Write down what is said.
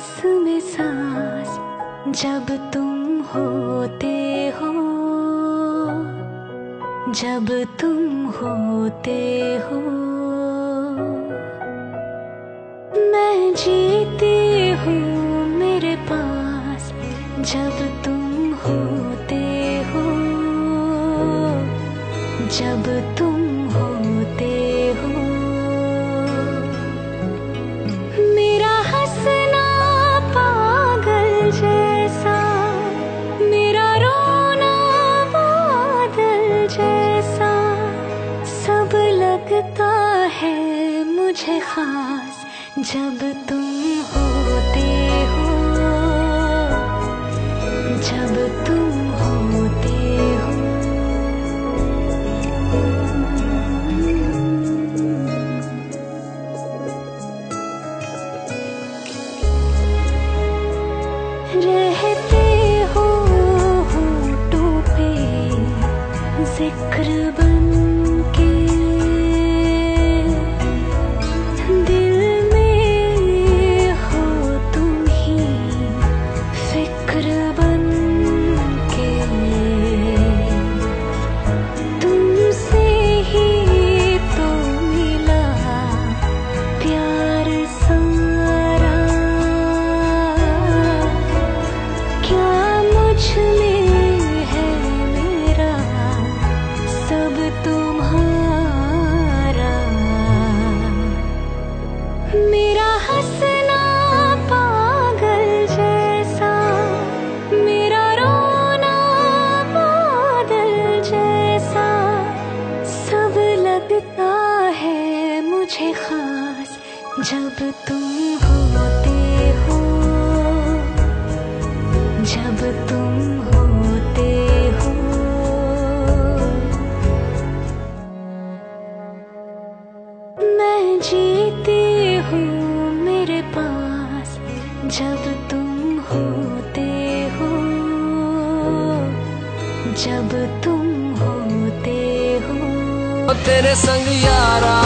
एहसास जब तुम होते हो, जब तुम होते हो। मैं जीती हूँ मेरे पास जब तुम होते हो, जब तुम लगता है मुझे खास जब तुम होते हो। जब तुम होते हो। रहते हो होठों पे ज़िक्र बन लगता है मुझे खास जब तुम होते हो। जब तुम होते हो। मैं जीती हूँ मेरे पास जब तुम होते हो। जब तुम होते तेरे संग यारा